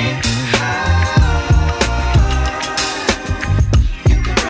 hide.